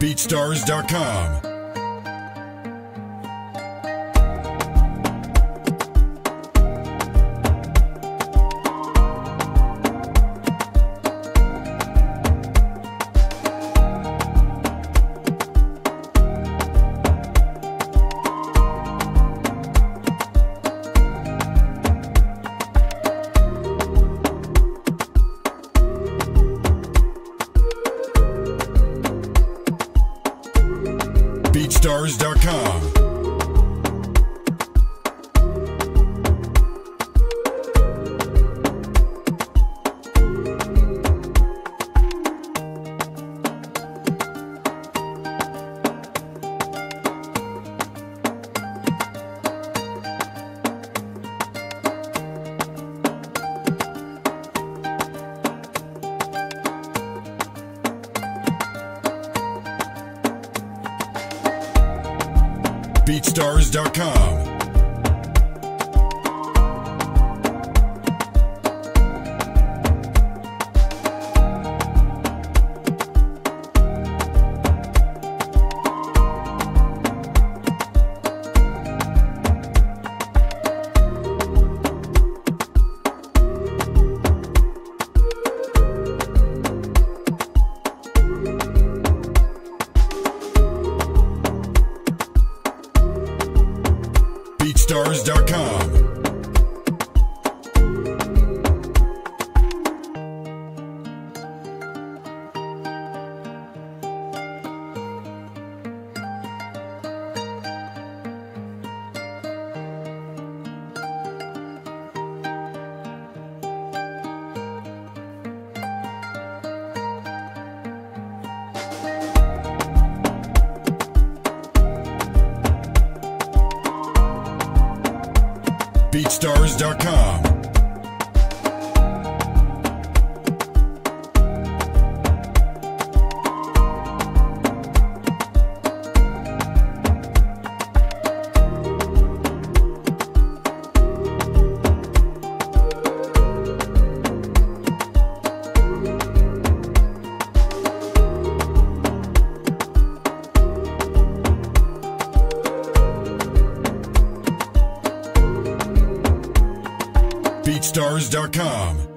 BeatStars.com. BeatStars.com. BeatStars.com. BeatStars.com. BeatStars.com. BeatStars.com.